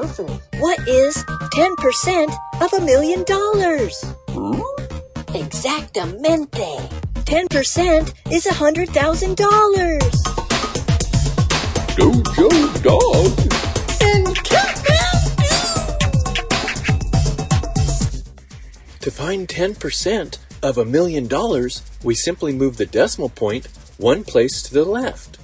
tofu. What is 10% of a million dollars? Hmm? Exactamente. 10% is a $100,000. Dojo Dog and To find 10% of a million dollars, we simply move the decimal point one place to the left.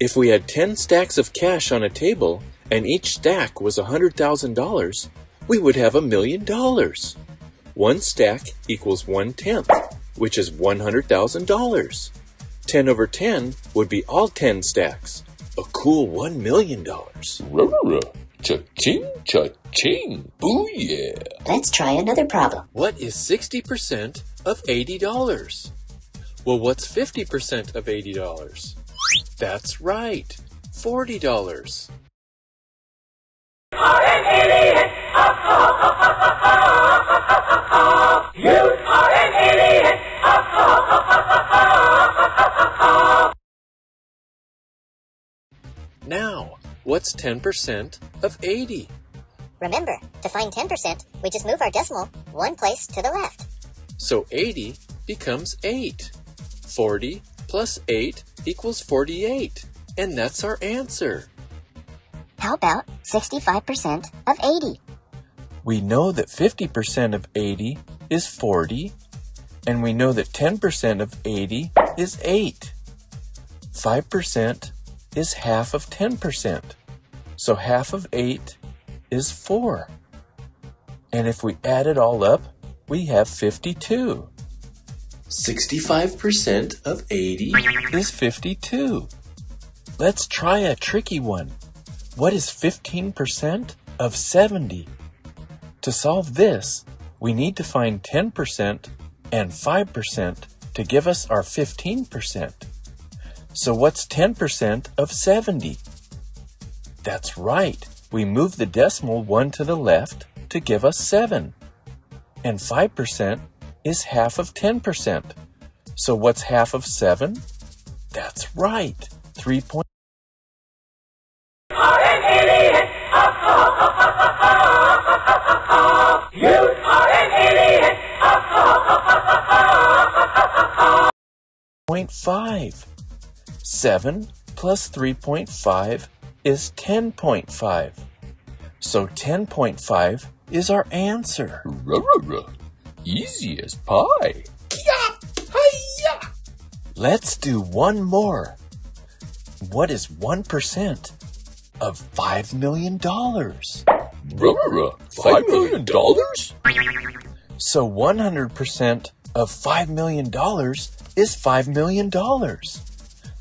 If we had 10 stacks of cash on a table and each stack was $100,000, we would have a million dollars. One stack equals one tenth, which is $100,000. 10 over 10 would be all 10 stacks. A cool $1 million. Cha-ching, cha-ching, booyah. Let's try another problem. What is 60% of $80? Well, what's 50% of $80? That's right, $40. What's 10% of 80? Remember, to find 10%, we just move our decimal one place to the left. So 80 becomes 8. 40 plus 8 equals 48. And that's our answer. How about 65% of 80? We know that 50% of 80 is 40, and we know that 10% of 80 is 8. 5% is half of 10%, so half of 8 is 4. And if we add it all up, we have 52. 65% of 80 is 52. Let's try a tricky one. What is 15% of 70? To solve this, we need to find 10% and 5% to give us our 15%. So what's 10% of 70? That's right. We move the decimal one to the left to give us 7. And 5% is half of 10%. So what's half of 7? That's right. 3. Point- Point five. Seven plus three point five is ten point five. So ten point five is our answer. Ruh-ruh-ruh. Easy as pie. Let's do one more. What is one percent of five million dollars? Ruh-ruh-ruh. Five million dollars? So 100% of $5 million is $5 million.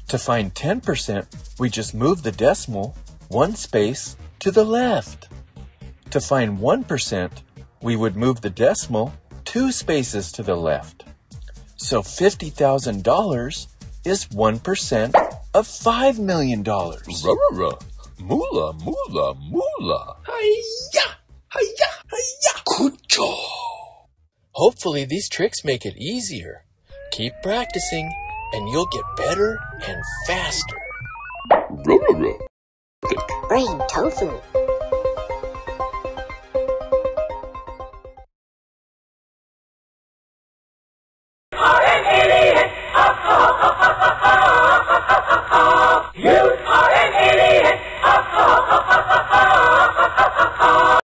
To find 10%, we just move the decimal one space to the left. To find 1%, we would move the decimal two spaces to the left. So $50,000 is 1% of $5 million. Ruh-ruh-ruh. Moolah, moolah, moolah. Hiya! Hiya! Hiya! Good job. Hopefully, these tricks make it easier. Keep practicing, and you'll get better and faster. Brain tofu.